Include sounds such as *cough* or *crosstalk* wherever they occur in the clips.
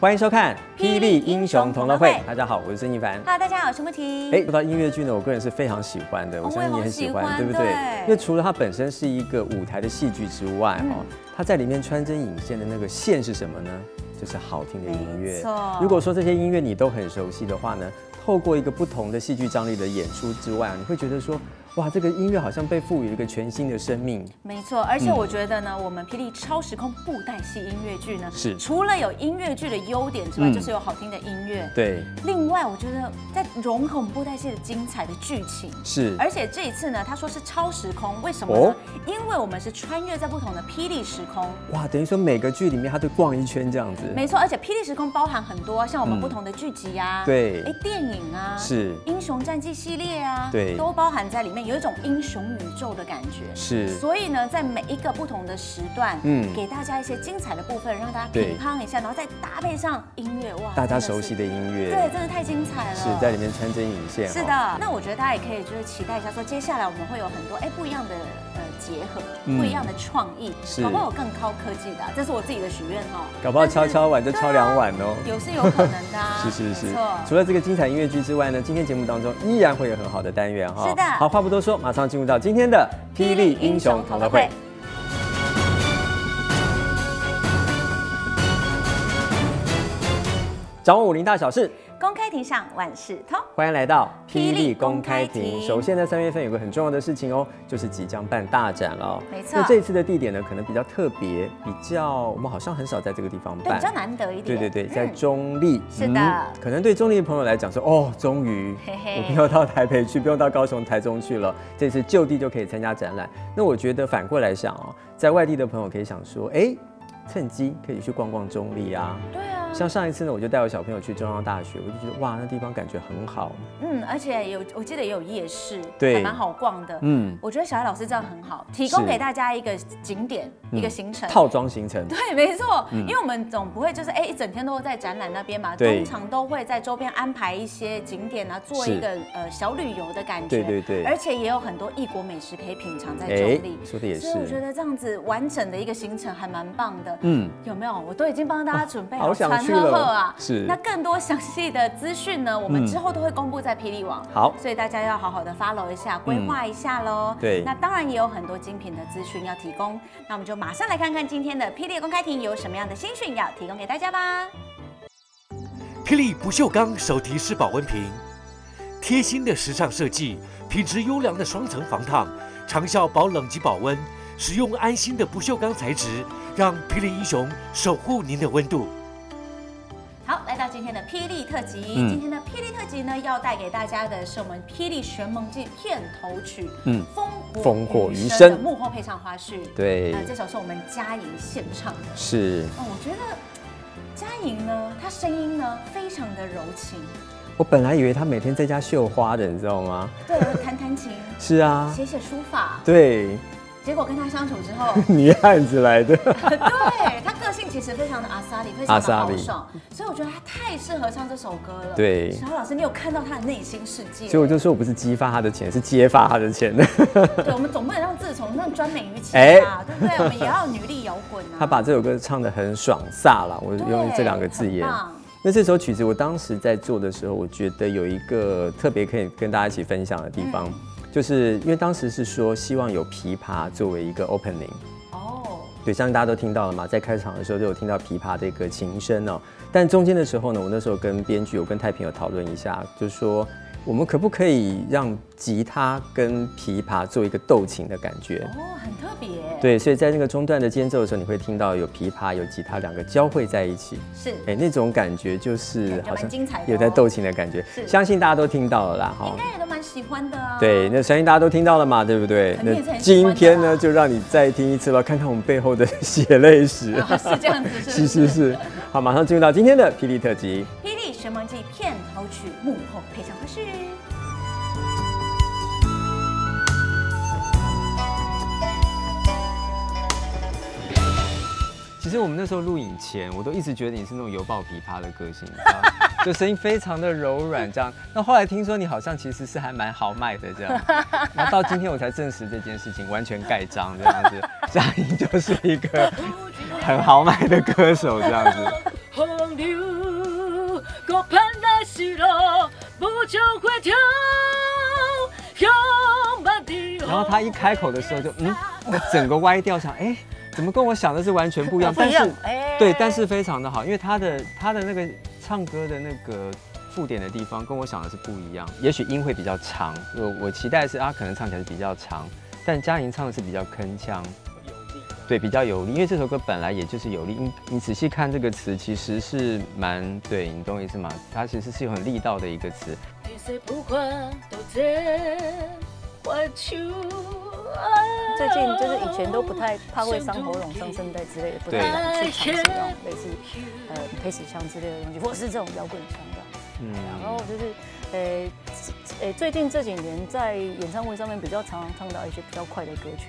欢迎收看《霹雳英雄同乐会大家好，我是孙一凡。Hello，大家好，我是穆婷。哎，说到音乐剧呢，我个人是非常喜欢的，哦我相信你很喜欢，我也好喜欢对不对？因为除了它本身是一个舞台的戏剧之外，嗯哦，它在里面穿针引线的那个线是什么呢？就是好听的音乐。如果说这些音乐你都很熟悉的话呢，透过一个不同的戏剧张力的演出之外，你会觉得说，哇，这个音乐好像被赋予了一个全新的生命。没错，而且我觉得呢，我们霹雳超时空布袋戏音乐剧呢，是除了有音乐剧的优点之外，嗯就是有好听的音乐。对，另外，我觉得在融合我们布袋戏的精彩的剧情。是，而且这一次呢，他说是超时空，为什么哦呢？因为我们是穿越在不同的霹雳时空。哇，等于说每个剧里面他都逛一圈这样子。没错，而且霹雳时空包含很多，像我们嗯不同的剧集啊，对哎，电影啊，是英雄战记系列啊，对都包含在里面，有一种英雄宇宙的感觉。是，所以呢，在每一个不同的时段，嗯嗯，给大家一些精彩的部分，让大家对品尝一下，然后再搭配上音乐，哇，大家熟悉的音乐。对，真的太精彩了。是在里面穿针引线。是哈。的，那我觉得大家也可以就是期待一下，说接下来我们会有很多哎不一样的呃结合，嗯不一样的创意，是搞不好有更高科技的啊、这是我自己的许愿哦。搞不好敲敲碗就敲两碗哦。啊 *laughs* 有是有可能的、啊。*laughs* 是是是，除了这个精彩音乐剧之外呢，今天节目当中依然会有很好的单元哈。是的好，话不多说，马上进入到今天的霹雳英雄同乐会。掌握武林大小事，公开庭上万事通。欢迎来到霹雳公开庭首先呢，三月份有个很重要的事情哦，就是即将办大展了哦。没错那这次的地点呢，可能比较特别，比较我们好像很少在这个地方对，办比。较难得一点。对对对，在嗯中立。是的可能对中立的朋友来讲说，哦，终于我不用到台北去，不用到高雄、台中去了，这次就地就可以参加展览。那我觉得反过来想哦，在外地的朋友可以想说，哎，趁机可以去逛逛中立啊。对啊。像上一次呢，我就带我小朋友去中央大学，我就觉得哇，那地方感觉很好。嗯，而且有我记得也有夜市，对还蛮好逛的。嗯，我觉得小艾老师这样很好，提供给大家一个景点、嗯一个行程。套装行程。*laughs* 对，没错，因为我们总不会就是哎一整天都在展览那边嘛，对通常都会在周边安排一些景点啊，做一个呃小旅游的感觉。对对对而且也有很多异国美食可以品尝在中哎立。说的也所以我觉。得这样子完整的一个行程还蛮棒的。嗯，有没有？我都已经帮大家准备好好餐喝想去了喝啊！是那更多详细的资讯呢，我们嗯之后都会公布在霹雳网。好所以大家要好好的 follow 一下，规划一下喽。对那当然也有很多精品的资讯要提供。那我们就马上来看看今天的霹雳公开庭有什么样的新讯要提供给大家吧。霹雳不锈钢手提式保温瓶，贴心的时尚设计，品质优良的双层防烫，长效保冷及保温，使用安心的不锈钢材质，让霹雳英雄守护您的温度。好，来到今天的霹雳特辑。嗯今天的霹雳特辑呢，要带给大家的是我们《霹雳玄梦记》片头曲，嗯嗯，烽火余余生生的幕后配唱花絮。对那这首是我们嘉莹献唱的。是。哦，我觉得嘉莹呢，她声音呢非常的柔情，我本来以为他每天在家绣花的，你知道吗？对，弹弹琴，是啊，写写书法。对，结果跟他相处之后，*laughs* 女汉子来的。*laughs* 对他个性其实非常的阿萨里，非常的豪爽，所以我觉得他太适合唱这首歌了。对小老师，你有看到他的内心世界？所以我就说我不是激发他的钱，是揭发他的钱。*laughs* 对，我们总不能让自己从那专美于情哎啊，对不对？我们也要女力摇滚啊。他把这首歌唱的很爽飒啦，我用这两个字眼那这首曲子我当时在做的时候，我觉得有一个特别可以跟大家一起分享的地方，就是因为当时是说希望有琵琶作为一个 opening。哦，对，相信大家都听到了嘛，在开场的时候都有听到琵琶的一个琴声哦。但中间的时候呢，我那时候跟编剧，我跟太平有讨论一下，就是说我们可不可以让吉他跟琵琶做一个斗琴的感觉？哦，很特别。，对，所以在那个中段的间奏的时候，你会听到有琵琶、有吉他两个交汇在一起，是。哎，那种感觉就是好像有在斗琴的感觉，是相信大家都听到了啦，哈喜欢的啊。对，那相信大家都听到了嘛，对不对？肯定也是很喜今天呢，就让你再听一次吧，看看我们背后的血泪史。啊，*laughs* 是这样子，是不是是是，好，马上进入到今天的霹雳特辑。《霹雳玄梦记》片头曲幕后配唱花絮。其实我们那时候录影前，我都一直觉得你是那种犹抱琵琶的个性，你知道吗 *laughs* 就声音非常的柔软这样。那后来听说你好像其实是还蛮豪迈的这样，*laughs* 然后到今天我才证实这件事情完全盖章这样子，*laughs* 嘉颖就是一个很豪迈的歌手这样子。然后他一开口的时候就嗯，我整个歪掉，想哎，怎么跟我想的是完全不一样？不一样但是哎对，但是非常的好，因为他的他的那个唱歌的那个附点的地方跟我想的是不一样，也许音会比较长，我我期待的是啊，可能唱起来是比较长，但嘉莹唱的是比较铿锵。对，比较有力，因为这首歌本来也就是有力。你你仔细看这个词，其实是蛮对，你懂我意思吗？它其实是有很力道的一个词。最近就是以前都不太怕会伤喉咙、伤声带之类的，不太敢去尝试那种类似呃配死腔之类的东西，或是这种摇滚腔的。嗯，然后就是呃呃最近这几年在演唱会上面比较常常唱到一些比较快的歌曲，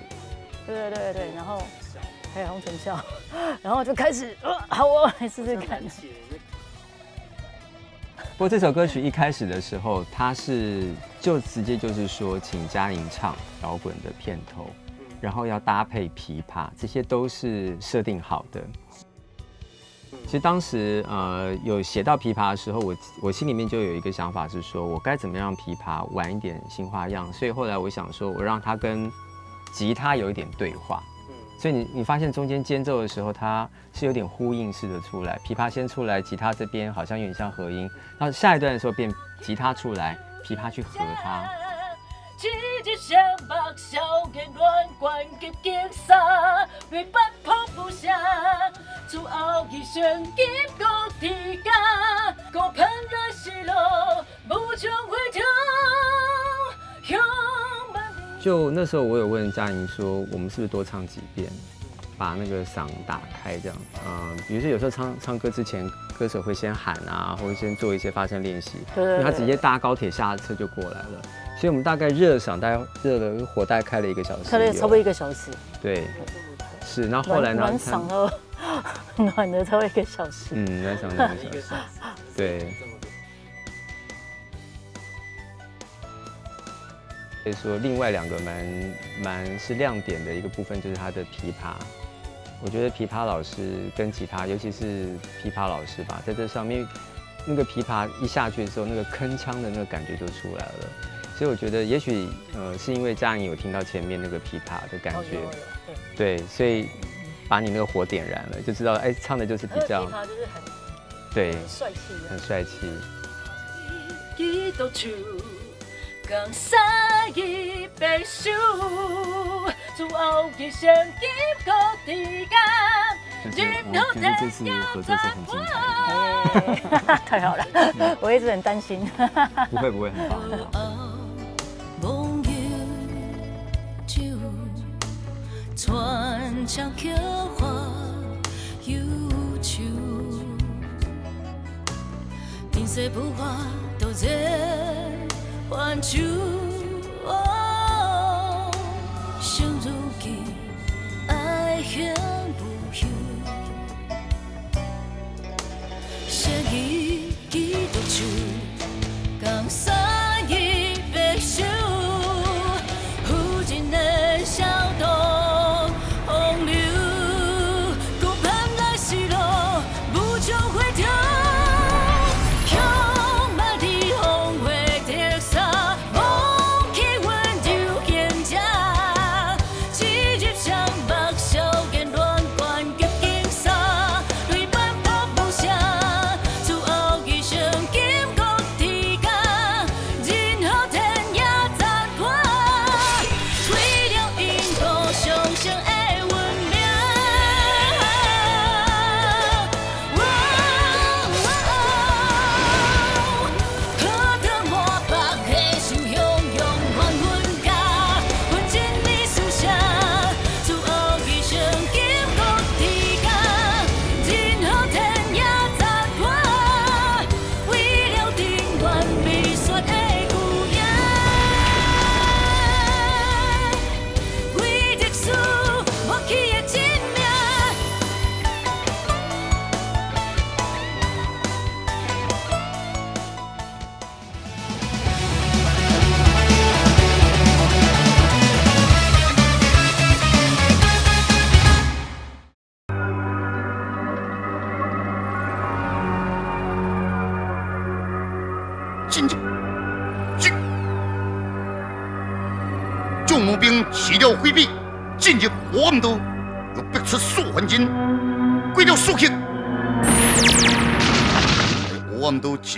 对对对对，然后还有红唇笑，然后就开始呃好我来试试看。不过这首歌曲一开始的时候，它是就直接就是说，请嘉玲唱摇滚的片头，然后要搭配琵琶，这些都是设定好的。其实当时呃有写到琵琶的时候，我我心里面就有一个想法是说，我该怎么样琵琶玩一点新花样。所以后来我想说，我让它跟吉他有一点对话。所以你你发现中间间奏的时候，它是有点呼应式的出来，琵琶先出来，吉他这边好像有点像和音，然后下一段的时候变吉他出来，琵琶去和它。就那时候我有问嘉莹说，我们是不是多唱几遍，把那个嗓打开这样？嗯、比如说有时候唱唱歌之前，歌手会先喊啊，或者先做一些发声练习，对对对因为他直接搭高铁下车就过来了。所以我们大概热嗓，大概热了火大概开了一个小时，开了差不多一个小时，对，是。然后后来呢？暖嗓了，暖了 *laughs* 差不多一个小时。嗯，暖嗓一个小时，对。所以说，另外两个蛮蛮是亮点的一个部分，就是他的琵琶。我觉得琵琶老师跟吉他，尤其是琵琶老师吧，在这上面，那个琵琶一下去的时候，那个铿锵的那个感觉就出来了。所以我觉得，也许呃，是因为嘉颖有听到前面那个琵琶的感觉，对，对，所以把你那个火点燃了，就知道哎，唱的就是比较琵琶就是很对，很帅气的很。帅气。几多处，江山已白首，自后一生急各地家。就是我觉得这次合作是很精彩，太好了，我一直很担心。不会不会很棒很棒。梦游酒，穿墙刻花忧愁。天色不花，都在还手。爱恨不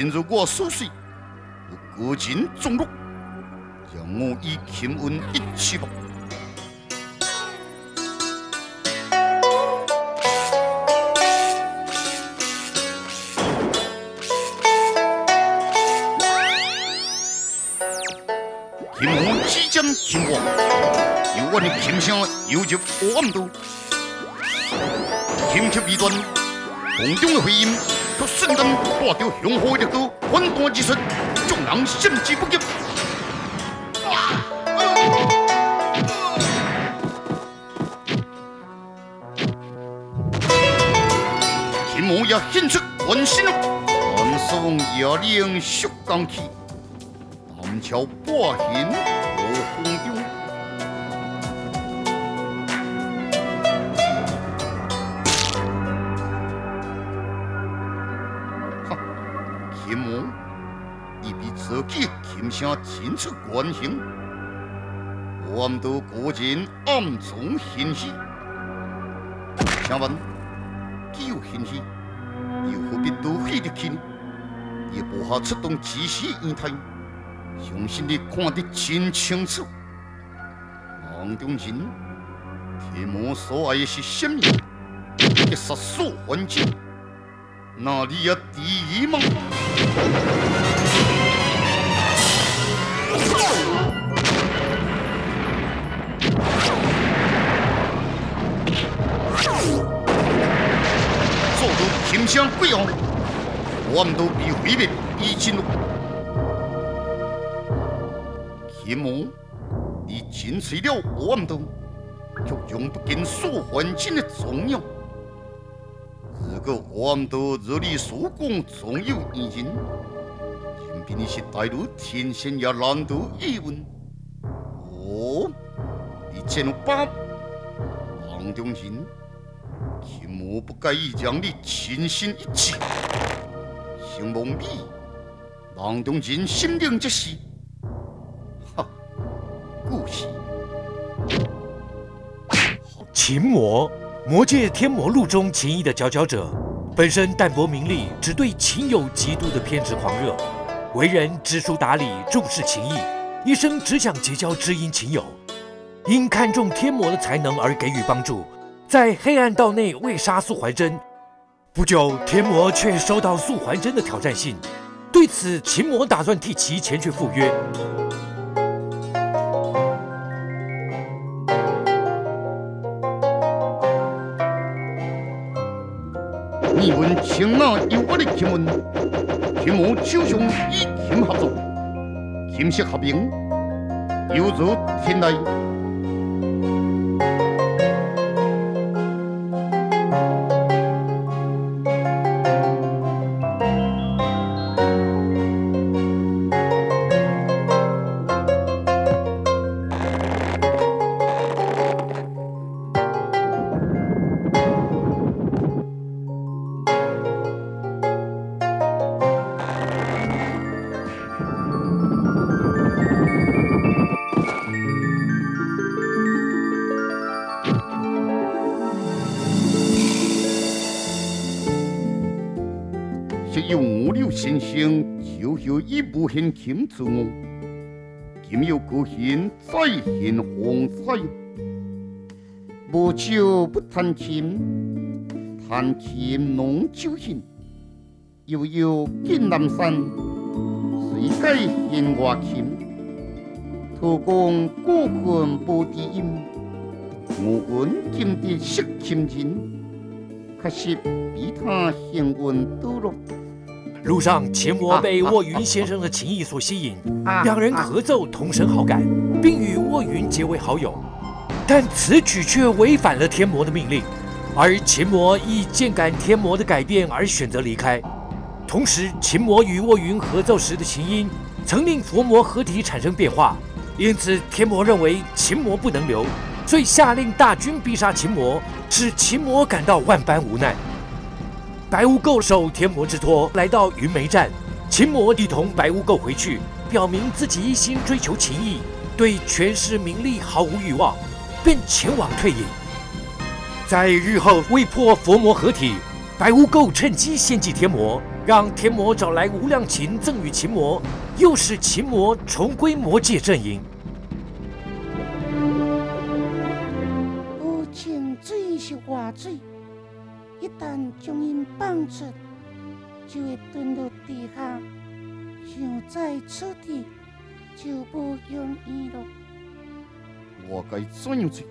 暗道进入我所水，有过人中路，让我以秦温一起吧。秦武即将秦王，由我的秦声游入黑暗道，轻轻一段，空中的回音，却瞬间带着雄厚的力度，反弹而出，众人甚至不及。秦王也显出关心了，暗送也令血刚气。南桥八仙琴声清楚关心，我们都果人暗中欣喜。请问，既有欣喜，又何必多费力气呢？也不好出动及时仪态。相信你看得真清楚，囊中人天魔所爱的是什么？一杀数环境，那里有第一吗？到平乡贵哦，我们都比毁灭已经了。天魔，你尽除了我们都，却用不尽数环境的重要。如果我们都如你所讲，总有原因，任凭你是带入天仙也难得一问。哦，你见了八郎中人，天魔不介意让你亲心一击，想蒙蔽郎中人心灵之事。故事。秦魔，魔界天魔录中情谊的佼佼者，本身淡泊名利，只对情有极度的偏执狂热，为人知书达理，重视情义，一生只想结交知音情友。因看中天魔的才能而给予帮助，在黑暗道内为杀素还真。不久，天魔却收到素还真的挑战信，对此，秦魔打算替其前去赴约。你问青马有我的秦文，秦母手上以秦合作，秦色合兵，犹如天籁。有一部现琴之我。今有个现再现风采。无酒不弹琴，弹琴弄酒兴。又有金南山，谁改弦外琴？土公孤魂不低音，我闻今的识琴人，可惜比他幸运多了。路上，秦魔被卧云先生的情谊所吸引，两人合奏，同生好感，并与卧云结为好友。但此举却违反了天魔的命令，而秦魔亦渐感天魔的改变而选择离开。同时，秦魔与卧云合奏时的琴音曾令佛魔合体产生变化，因此天魔认为秦魔不能留，遂下令大军逼杀秦魔，使秦魔感到万般无奈。白无垢受天魔之托，来到云梅站，秦魔一同白污垢回去，表明自己一心追求情义，对权势名利毫无欲望，便前往退隐。在日后为破佛魔合体，白污垢趁机献祭天魔，让天魔找来无量琴赠予秦魔，又使秦魔重归魔界阵营。有情水是活水，一旦将因放出，就会遁入地下，想再出体就无容易了。我该怎样做？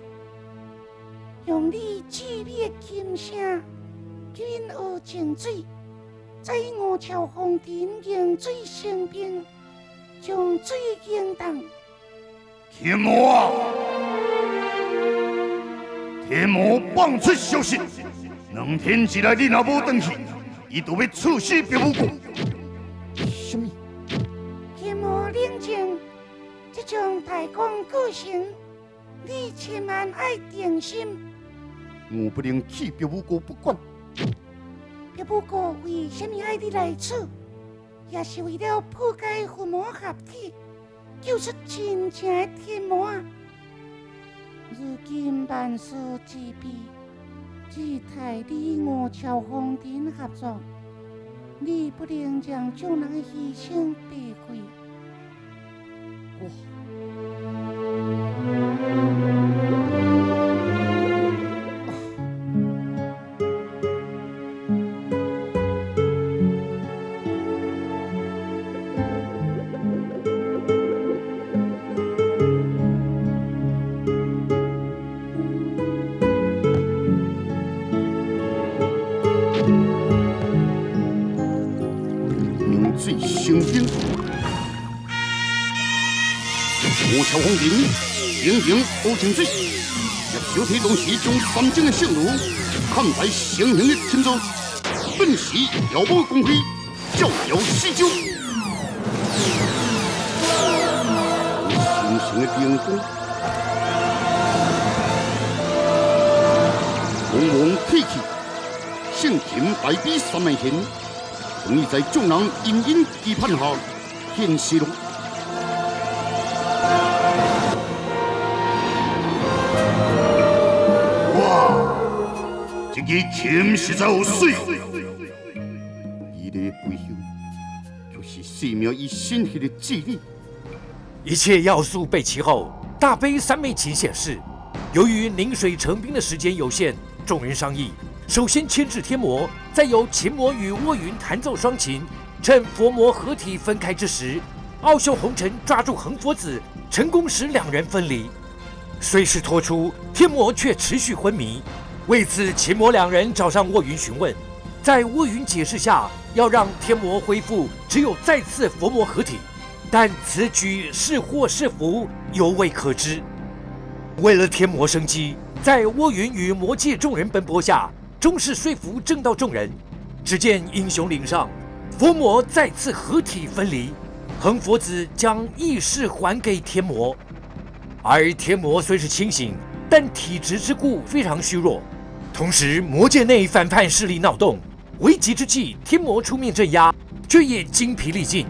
用你凄美的琴声，叫因学静水，在五桥风亭迎水生冰，将水淹荡。天魔啊！天魔放出消息，两天之内你若无回去，伊就要处死别无过。什么？天魔冷静，这种大功告成，你千万爱定心。我不能弃别无过不管。别不过为什么爱你来此？也是为了破解伏魔合体，救出真正的天魔啊！如今万事俱备，只待你我朝皇庭合作，你不能将众人的牺牲白费。清水。若小体同时将三种的圣炉看在成形的天座，顿时遥无光辉，照耀四周。有星星的灯光，蒙蒙退去，圣琴大比三万弦。终于在众人殷殷期盼下现世了。这个琴实在有水，伊的背后就是寺庙以心血的智力。一切要素备齐后，大悲三昧琴显示，由于凝水成冰的时间有限，众人商议，首先牵制天魔，再由琴魔与卧云弹奏双琴，趁佛魔合体分开之时，傲秀红尘抓住恒佛子，成功使两人分离。虽是脱出，天魔却持续昏迷。为此，秦魔两人找上卧云询问，在卧云解释下，要让天魔恢复，只有再次佛魔合体。但此举是祸是福，犹未可知。为了天魔生机，在卧云与魔界众人奔波下，终是说服正道众人。只见英雄岭上，佛魔再次合体分离，恒佛子将意识还给天魔。而天魔虽是清醒，但体质之故非常虚弱。同时，魔界内反叛势力闹动，危急之际，天魔出面镇压，却也精疲力尽。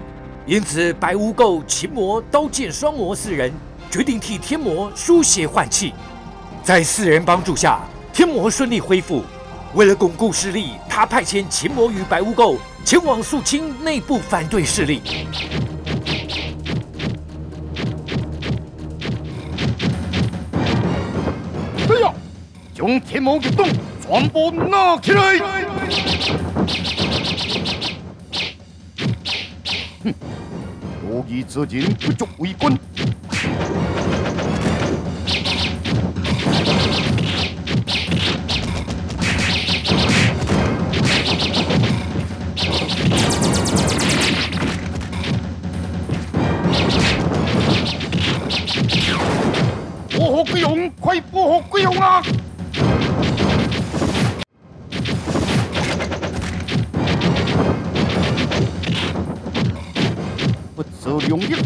因此，白污垢、秦魔、刀剑双魔四人决定替天魔输血换气。在四人帮助下，天魔顺利恢复。为了巩固势力，他派遣秦魔与白污垢前往肃清内部反对势力。将天魔一动全部拿起来！哼，无义之人不足为君。不不择良药。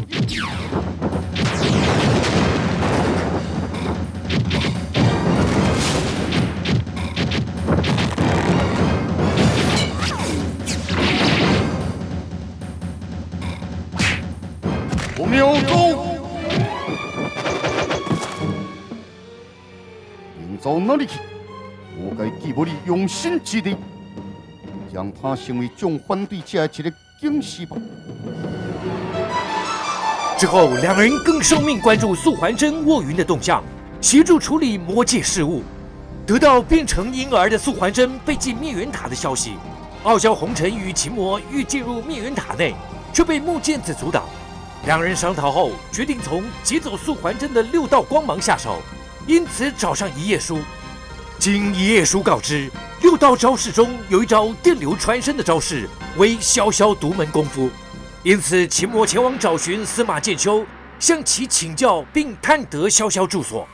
不妙走！明走哪里去？我该给不你用心之地，让他成为众反对者的一个警示吧。之后，两人更受命关注素还真、卧云的动向，协助处理魔界事务。得到变成婴儿的素还真被进灭元塔的消息，傲娇红尘与秦魔欲进入灭元塔内，却被木剑子阻挡。两人商讨后，决定从劫走素还真的六道光芒下手，因此找上一页书。经一页书告知，六道招式中有一招电流穿身的招式，为潇潇独门功夫。因此，秦魔前往找寻司马剑修，向其请教，并探得潇潇住所。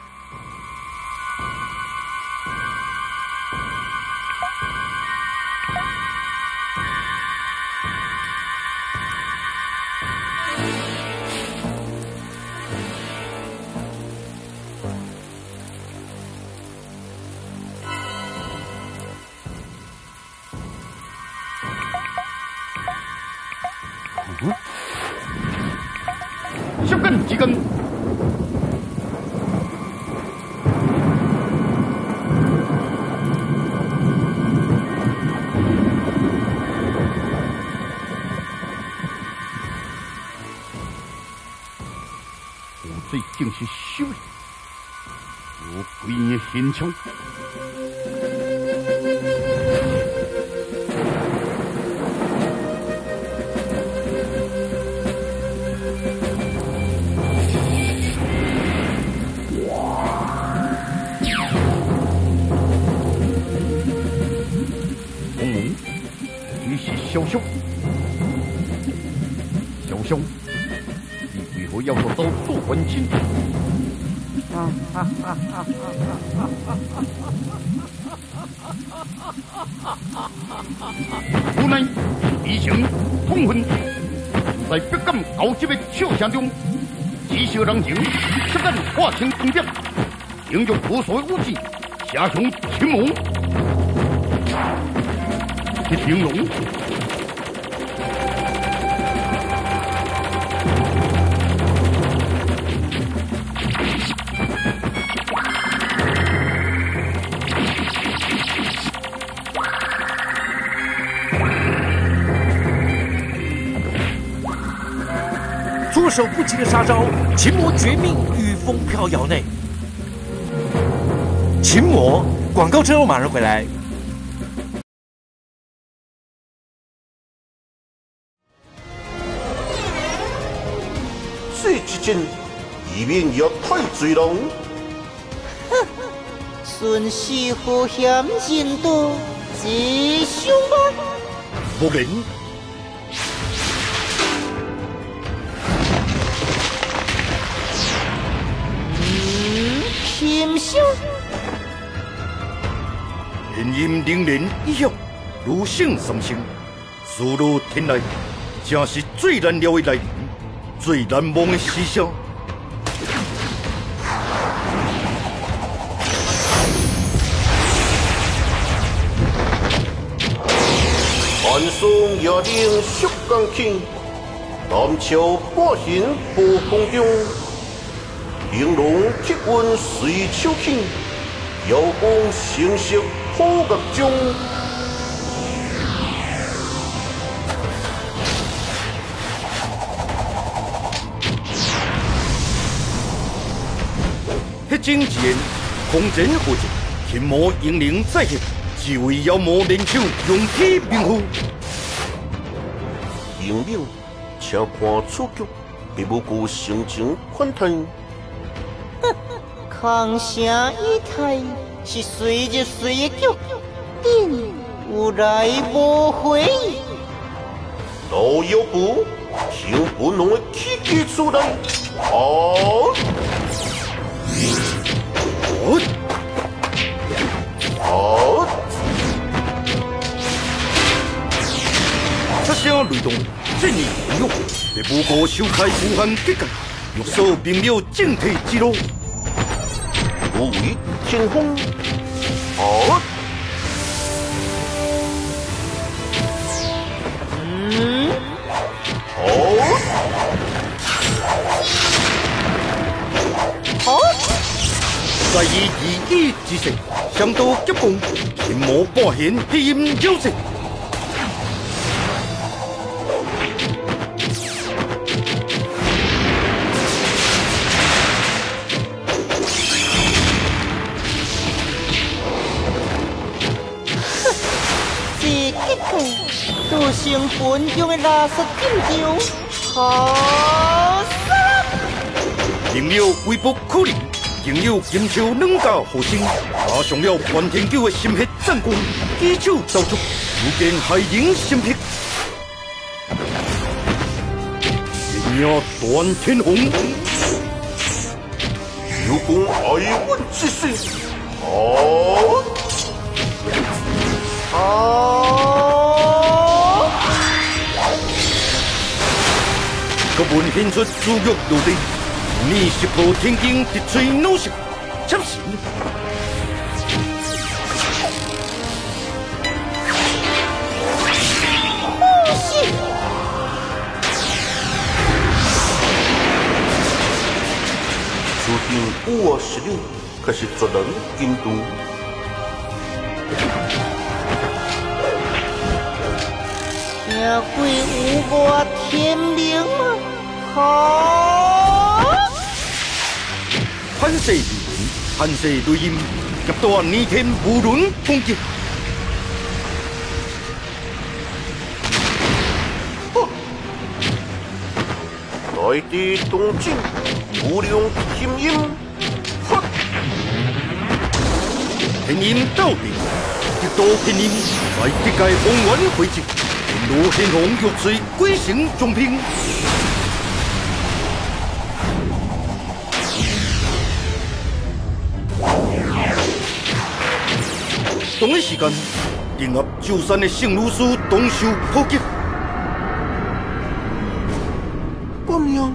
级的笑声中，几小人情，不敢化成空点，应用无所无忌，下雄秦猛。这形容。手不及的杀招，秦魔绝命于风飘摇内。秦魔广告之后马上回来。水之剑，以免也太醉人。顺势好险人多，吉凶吧。不然，天凶，天阴凌人以后，如性三生，速如天来，正是最难料的来临，最难忘的时辰。寒霜夜冷雪刚轻，南桥半行波风中，玲珑铁纹随手轻，遥望星色破月中。迄真前，空前火箭，天魔英灵再现，只为妖魔联手，勇体名符。明明，请看此局，别无顾心情款待。康城一态是随就随的局，定有来无回。老妖部，听本龙的气机出来。好，好，出声雷动，震耳红涌，别无顾收开无限结界，欲扫并了正体之路。武力、轻功，哦。嗯，好，好。以二击之势，上到极步，前无波险，险招成。势。这结果，都成本中的垃圾金条，好杀！灵庙微不可能，仍有金秋两家护身，加上了关天九的心血战功，一手造出，如见海灵心魄。灵庙断天虹，有功爱问之心，好。好，各本献出珠玉落地，你是破天经直吹怒声，chấp 死。不是，注定我实力，可是做人监督。行鬼无我天命啊！好，反射如云，反射雷音，极大逆天无轮攻击。大地东进，无量天音，发天音到底，极多天音在地界宏远汇集，天罗天龙玉水鬼神中兵。同一时间，迎合舟山的圣女师东受炮击。不妙。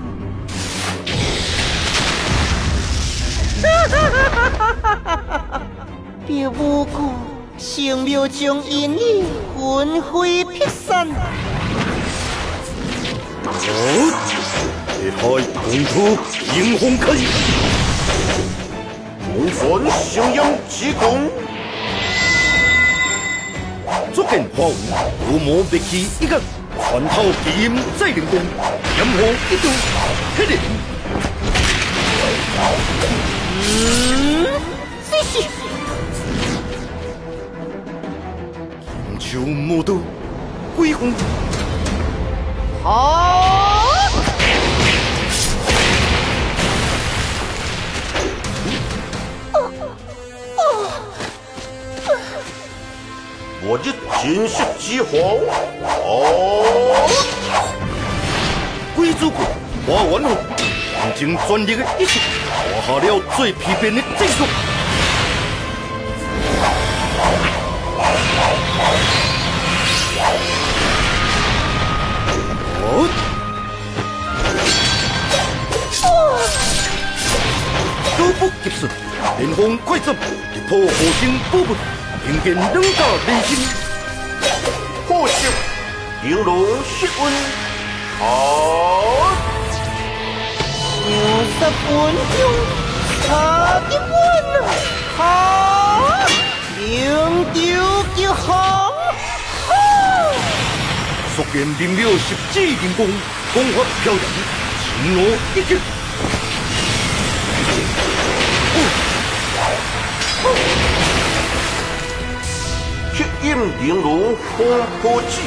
*laughs* 别无故，圣庙将因意魂飞魄散。哦，厉害功夫迎风开，无凡圣阳之功，足见花纹，无魔灭气一个，穿透奇音再灵功，炎火一度，黑脸。嗯，这是金秋魔刀，鬼魂。好，我这金色之皇，哦，鬼子鬼，花完后，用尽全力的一气，画下了最疲惫的战术。连风快阵，力破火星波纹，凭见两家人心。破晓，犹如血温，好，牛十分钟，差一稳啊！好，灵丢就好，速见灵庙十指灵光，光华飘然，擒我一击。印玲珑风波记。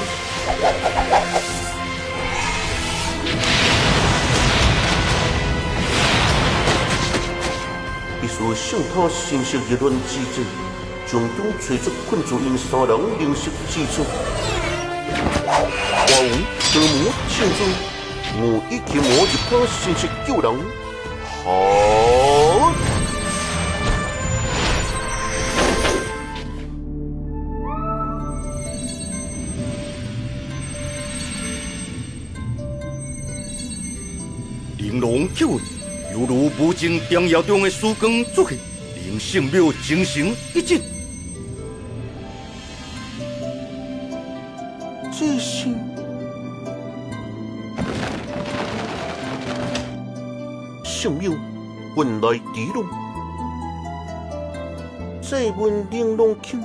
一束圣塔神色热乱之际，从中吹出困住因三人灵色之处。花无德魔庆祝，我一天魔一般神色救人，好。玲珑救恩，犹如无尽天窑中的曙光烛去，令圣庙精神一振。这是圣庙原来地龙，再问玲珑庆，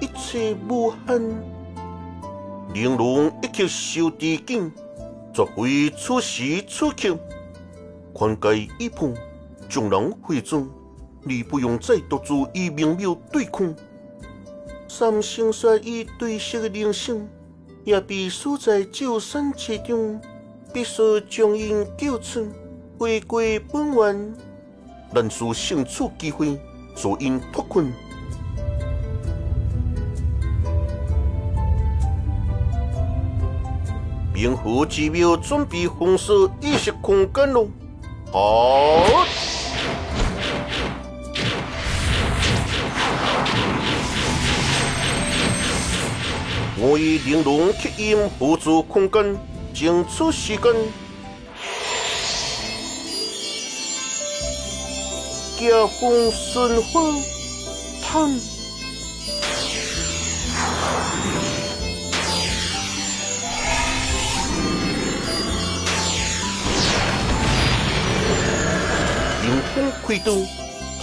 一切无憾。玲珑一刻修地境，作为出时出刻。宽盖一碰，众人汇众，你不用再独自与明庙对抗。三星帅以对色的铃声，也必输在九山之中，必须将因救出，回归本源。难输胜出机会，所因脱困。明湖之庙准备封锁意识空间咯，好。我以玲珑刻印辅助空间，争取时间。家风顺风，叹。开刀，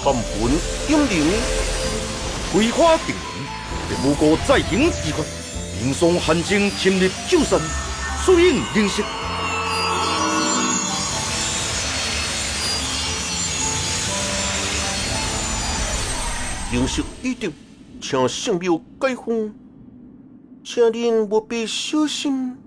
探魂引灵，葵花定人，无过再行机关。迎送寒征侵入九山，输赢灵色。灵色已定，请圣庙解封，请恁务必小心。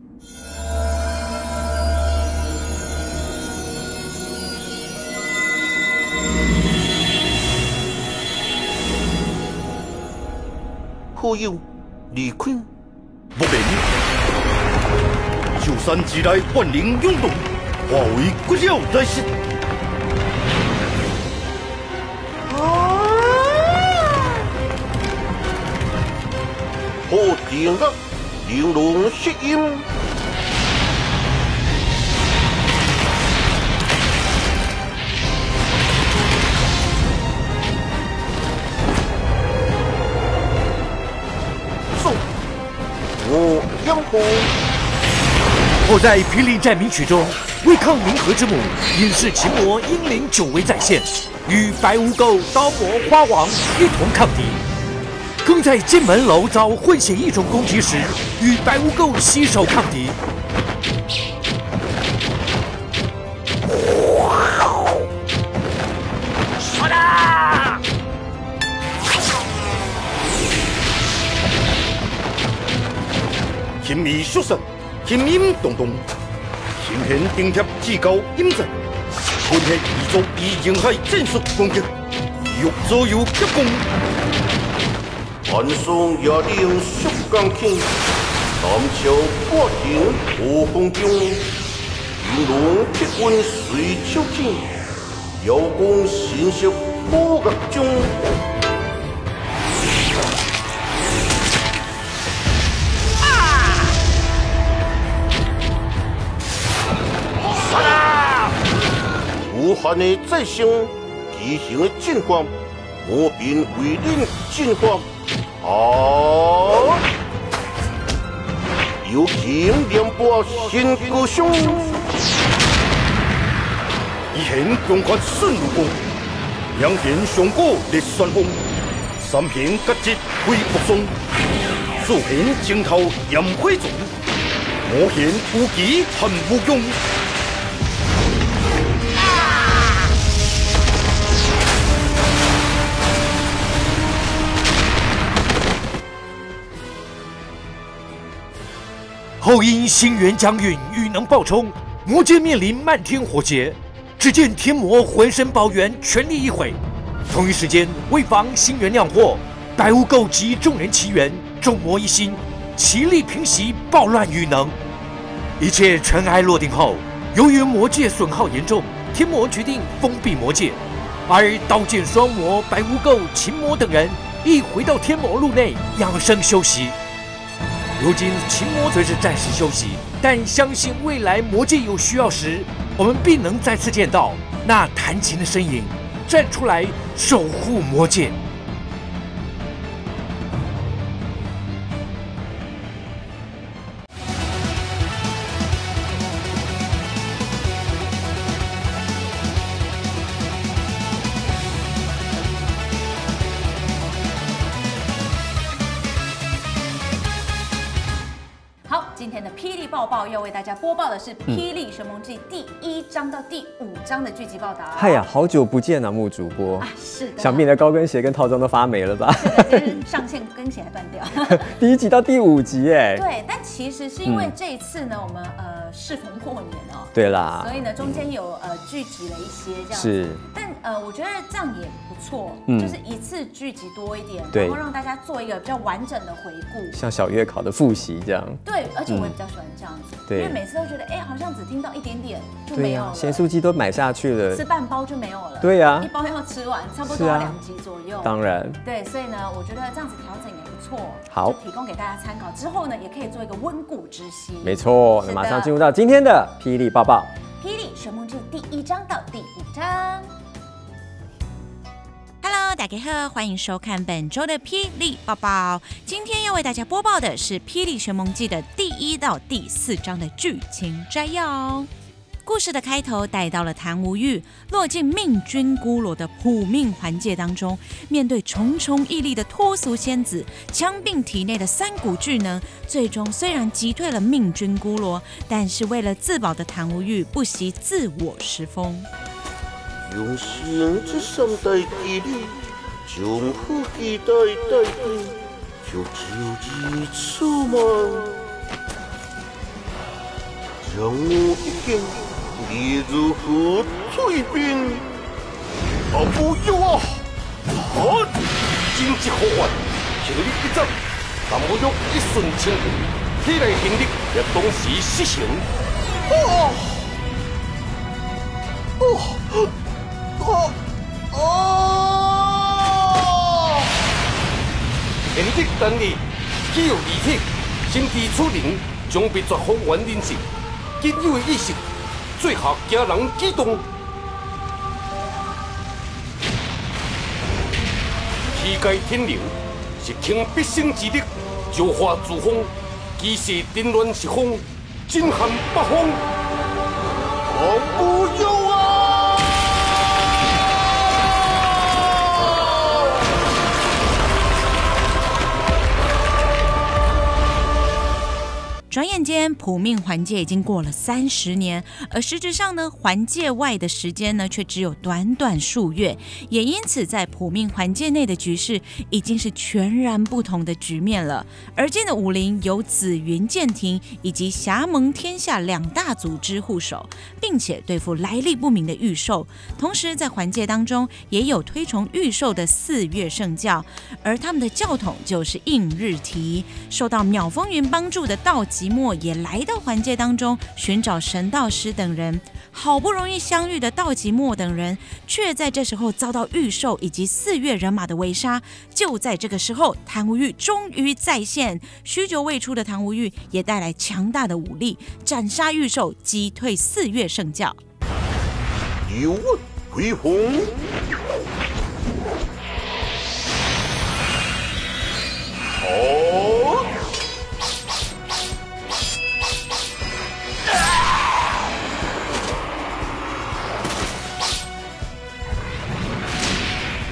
好友李坤。不免，九山之内万灵涌动，化为骨肉来食。好听啊，玲珑吸音。后在《霹雳战名曲》中，为抗冥河之母，隐世奇魔英灵久违再现，与白无垢、刀魔花王一同抗敌。更在金门楼遭混血异种攻击时，与白无垢携手抗敌。神秘 xuất 神，天阴动动，显现顶贴至高阴阵，混血异族以人海战术攻击，欲左右夹攻。万松压令血钢天，南朝八行无风中，云龙铁棍随手起，遥攻神色破岳中。无限的再生，畸形的进化，魔兵为恁进化。啊！有情两波新歌声，一弦中发顺如风，两弦上古烈旋风，三弦夹击飞瀑松，四弦惊涛焰灰中，五弦无极恨无用。后因星元将运欲能爆冲，魔界面临漫天火劫。只见天魔浑身宝元，全力一挥。同一时间，为防星元亮祸，白无垢及众人齐援，众魔一心，齐力平息暴乱雨能。一切尘埃落定后，由于魔界损耗严重，天魔决定封闭魔界，而刀剑双魔白无垢、秦魔等人亦回到天魔路内养生休息。如今秦魔虽是暂时休息，但相信未来魔界有需要时，我们必能再次见到那弹琴的身影，站出来守护魔界。为大家播报的是《霹雳神盟记》第一章到第五章的剧集报道。嗨呀，好久不见啊，木主播。啊，，是的，想必你的高跟鞋跟套装都发霉了吧？是的，上线跟鞋还断掉。*laughs* 第一集到第五集，哎，对，但其实是因为嗯。这一次呢，我们呃适逢过年哦，对啦。所，以呢中间有呃聚集了一些这样子。是，但呃，我觉得这样也不错，嗯。就是一次聚集多一点，然后让大家做一个比较完整的回顾。像小月考的复习这样。对，而且我也嗯。比较喜欢这样子，对因为每次都觉得，哎，好像只听到一点点就没有了，咸酥鸡都买下去了吃，半包就没有了，对呀一包要吃完，差不多要两集左右。当然，对，所以呢，我觉得这样子调整也不错，好提供给大家参考。之后呢，也可以做一个温故知新。没错。那马上进入到今天的霹雳报报。《霹雳神梦记》第一章到第五章。大家好，欢迎收看本周的霹雳报报。今天要为大家播报的是《霹雳神梦记》的第一到第四章的剧情摘要。故事的开头带到了谭无欲落进命君孤罗的苦命环界当中，面对重重屹立的脱俗仙子，枪并体内的三股巨能，最终虽然击退了命君孤罗，但是为了自保的谭无欲不惜自我失风。用心这三代记里，将好期待带去，就只有一次嘛。让我一见，你如何蜕变？啊不要啊！啊！荆棘呼唤，请你一掌，但我用一瞬清平，体内灵力也同时失形。啊！哦！哦哦！灵力等你，既有离体，心地出灵，将被绝好原人性，仅有的意识，最合家人激动。气界天灵是倾毕生之力，造化诸风，其势颠乱是风，震撼八方。我不间，普命环界已经过了三十年，而实质上呢，环界外的时间呢，却只有短短数月。也因此，在普命环界内的局势已经是全然不同的局面了。而今的武林有紫云剑庭以及侠盟天下两大组织护守，并且对付来历不明的御兽。同时，在环界当中也有推崇御兽的四月圣教，而他们的教统就是应日提。受到秒风云帮助的道吉也来到环界当中寻找神道师等人。好不容易相遇的道吉莫等人，却在这时候遭到御兽以及四月人马的围杀。就在这个时候，谭无玉终于再现。许久未出的谭无玉也带来强大的武力，斩杀御兽，击退四月圣教。有我恢宏。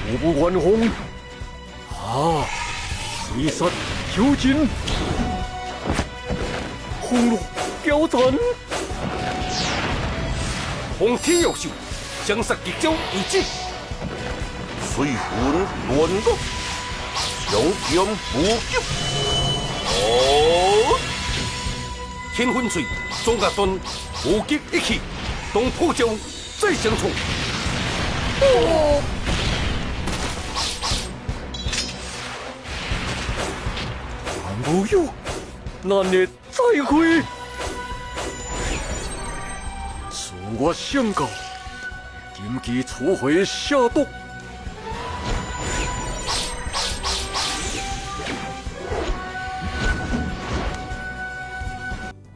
哦！五不还红啊！以杀挑战，红路交战，红天耀寿，将杀极招已至，水魂乱舞，强剑无极。哦！天昏水，中甲断，无极一气，当破将再相冲。哦！但无有难日再会。自我宣告，今期初回下毒。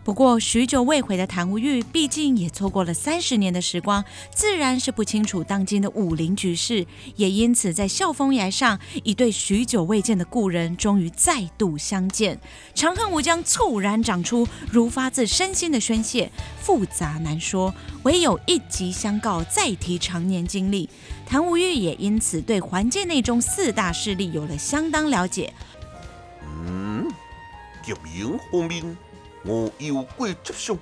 不过，许久未回的谭无欲，毕竟也错过了三十年的时光，自然是不清楚当今的武林局势，也因此在笑峰崖上，一对许久未见的故人终于再度相见。长恨无疆猝然长出，如发自身心的宣泄，复杂难说，唯有一集相告，再提常年经历。谭无欲也因此对环界内中四大势力有了相当了解。嗯，极影方面，我有贵接受，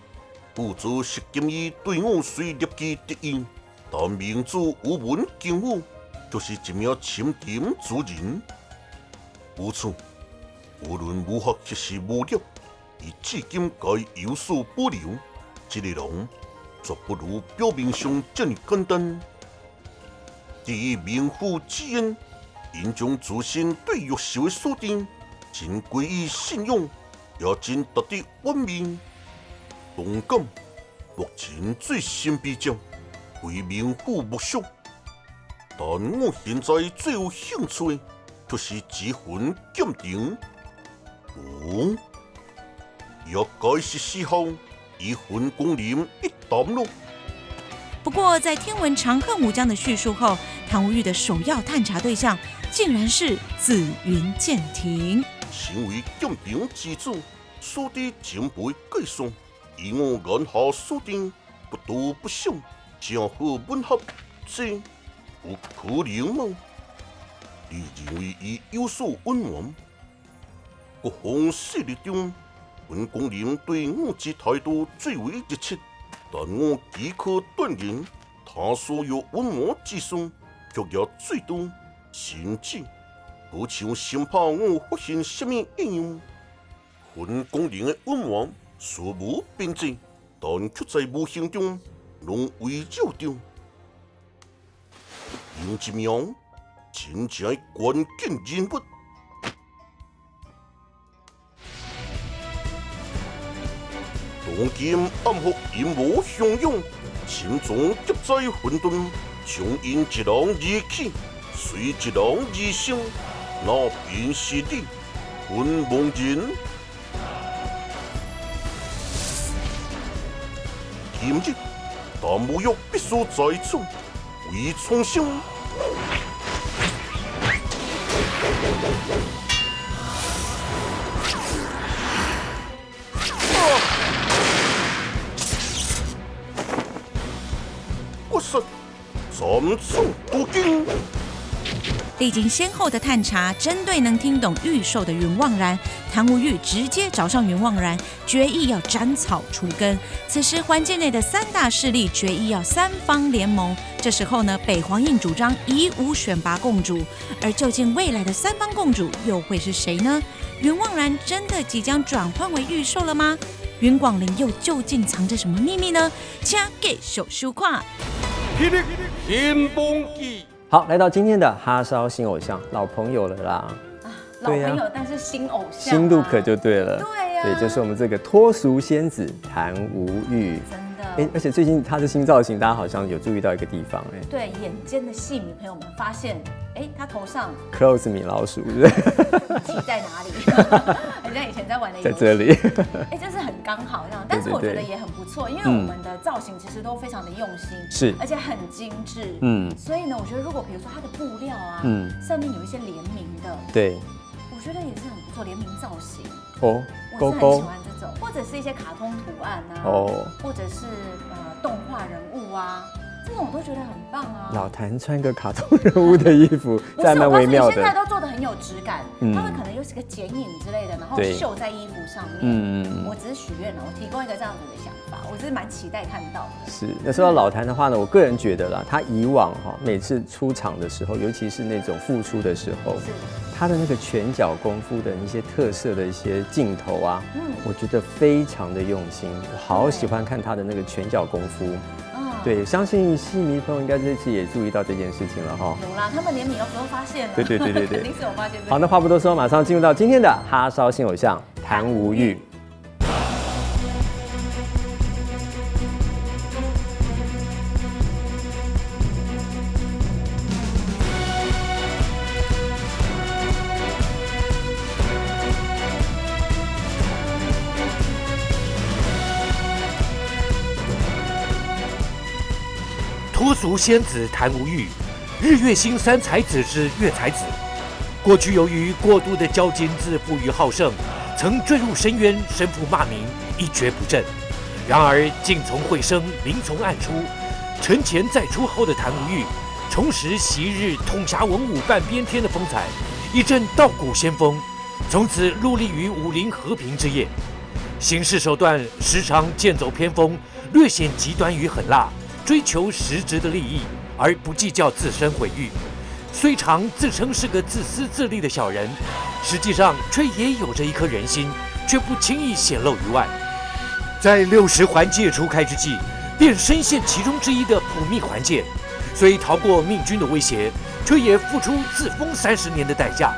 不做是今日对我虽立即得意，但明知无门敬我，就是一名清贫之人。无错，无论如何其实无了，伊至今该有所保留，这个人绝不如表面上这么简单。第一名副之恩，因将自身对玉秀的锁定，真归于信用，真值得温明。同感，目前最新比较为名副木秀，但我现在最有兴趣的就是这份鉴定。哦，也该是时候一份光临一啖咯。不过，在听闻《长恨武将》的叙述后，唐无玉的首要探查对象竟然是紫云剑庭。成为鉴定之主，所得前辈介绍，以我眼下所定，不多不少，正好吻合，这有可能吗？你认为伊有所隐瞒？各方势力中，本宫人对我之态度最为热切，但我即可断言，他所有隐瞒之事，却也最多，甚至不像生怕我发现什么异样。本宫人的隐瞒虽无边际，但却在无形中拢围绕着。有一名真正的关键人物。当今暗伏阴谋汹涌，心中急在混沌，从因一人而起，随一人而生，那便是你，魂梦人。今日，但无欲必须在此为重生。我说，暂处不惊。历经先后的探查，针对能听懂玉兽的云望然，谭无欲直接找上云望然，决意要斩草除根。此时环境内的三大势力决意要三方联盟。这时候呢，北皇印主张以武选拔共主，而究竟未来的三方共主又会是谁呢？云望然真的即将转换为玉兽了吗？云广林又究竟藏着什么秘密呢？请给手收看。好，来到今天的哈烧新偶像，老朋友了啦，老朋友，但是新偶像、啊，新度可就对了。对呀、对，就是我们这个脱俗仙子谭无欲。哎，而且最近他的新造型，大家好像有注意到一个地方，哎对眼尖的戏迷朋友们发现，哎，他头上，close 米老鼠，对不对？题在哪里？*laughs* 很像以前在玩的游戏。在这里。哎，就是很刚好这样，但是我觉得也很不错，因为我们的造型其实都非常的用心，是而且很精致，嗯所以呢，我觉得如果比如说它的布料啊，嗯上面有一些联名的，对，我觉得也是很不错，联名造型，哦，我是很喜欢这种，或者是一些卡通图案啊，哦，或者是呃动画人物啊，这种我都觉得很棒啊。老谭穿个卡通人物的衣服，*laughs* 不是，微妙现在。都做的很有质感，嗯他们可能又是个剪影之类的，然后对绣在衣服上面。嗯我只是许愿了，我提供一个这样子的想法，我是蛮期待看到的。是，那说到老谭的话呢，我个人觉得啦，他以往哈每次出场的时候，尤其是那种复出的时候，是，他的那个拳脚功夫的一些特色的一些镜头啊，嗯我觉得非常的用心，我好喜欢看他的那个拳脚功夫。嗯，对，相信戏迷朋友应该这次也注意到这件事情了哈。有啦，他们联名的时候发现了，对对对对对 *laughs* 肯定是有发现这个。好，那话不多说，马上进入到今天的哈烧新偶像谭无欲。脱俗仙子谭无欲，日月星三才子之月才子。过去由于过度的骄矜自负与好胜，曾坠入深渊，身负骂名，一蹶不振。然而境从会生，名从暗出。沉潜再出后的谭无欲，重拾昔日统辖文武半边天的风采，一阵道骨仙风，从此戮立于武林和平之业。行事手段时常剑走偏锋，略显极端与狠辣，追求实质的利益，而不计较自身毁誉。虽常自称是个自私自利的小人，实际上却也有着一颗人心，却不轻易显露于外。在六十环界初开之际，便深陷其中之一的普密环界，虽逃过命君的威胁，却也付出自封三十年的代价。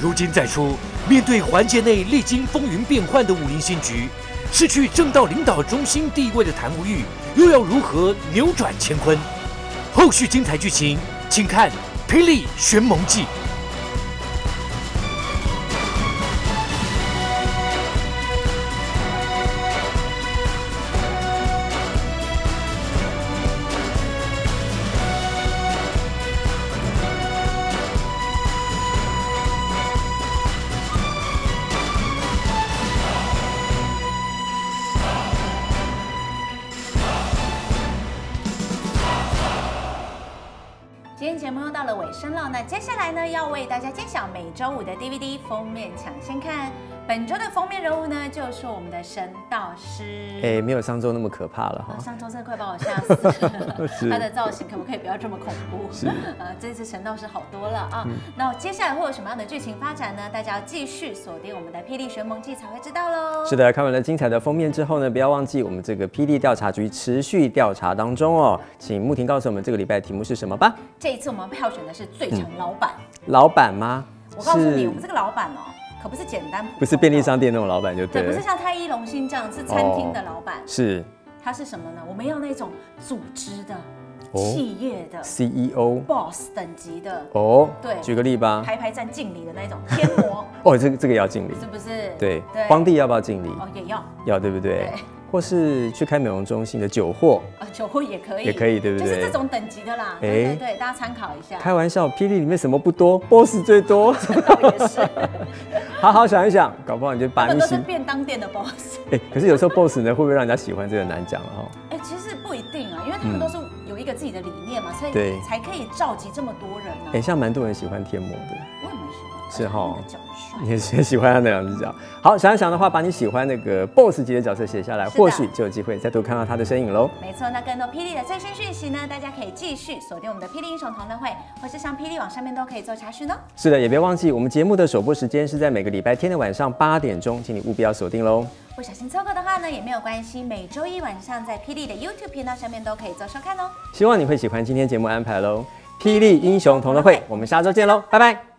如今再出，面对环界内历经风云变幻的武林新局，失去正道领导中心地位的谭无欲，又要如何扭转乾坤？后续精彩剧情，请看《霹雳玄蒙记》。周五的 DVD 封面抢先看。本周的封面人物呢，就是我们的神道师。哎，没有上周那么可怕了哈。上周真的快把我吓死了，*laughs* 他的造型可不可以不要这么恐怖？是 *laughs* 呃，这次神道师好多了啊。嗯那接下来会有什么样的剧情发展呢？大家要继续锁定我们的《霹雳玄蒙记》才会知道喽。是的，看完了精彩的封面之后呢，不要忘记我们这个霹雳调查局持续调查当中哦。请穆婷告诉我们这个礼拜的题目是什么吧？这一次我们票选的是最强老板。老板吗？我告诉你，我们这个老板哦，可不是简单不是便利商店那种老板就对，对。不是像太一龙心这样是餐厅的老板，是他是什么呢？我们要那种组织的、哦企业的、CEO boss 等级的，哦。对举个例吧。排排站敬礼的那种天魔，*laughs* 哦，这个这个也要敬礼。是不是？对对，皇帝要不要敬礼？哦也要，要对不对对？或是去开美容中心的酒货，啊酒货也可以，也可以对不对就是这种等级的啦，哎对对对，大家参考一下。开玩笑，霹雳里面什么不多，BOSS 最多。倒 *laughs* 也是，*laughs* 好好想一想，搞不好你就他们都是便当店的 boss。*laughs* 哎、可是有时候 BOSS 呢，会不会让人家喜欢这个难讲了哈？哎，其实不一定啊，因为他们都是有一个自己的理念嘛，所以才可以召集这么多人呢哎、。像蛮多人喜欢贴膜的，我也蛮喜欢，是哈。你也是喜欢他那两只脚。好，想一想的话，把你喜欢那个 BOSS 级的角色写下来，或许就有机会再度看到他的身影喽。没错，那更多霹雳的最新讯息呢，大家可以继续锁定我们的霹雳英雄同乐会，或是上霹雳网上面都可以做查询哦。是的，也别忘记我们节目的首播时间是在每个礼拜天的晚上八点钟，请你务必要锁定喽。不小心错过的话呢，也没有关系，每周一晚上在霹雳的 YouTube 频道上面都可以做收看哦。希望你会喜欢今天节目安排喽。霹雳英雄同乐会，我们下周见喽，拜拜。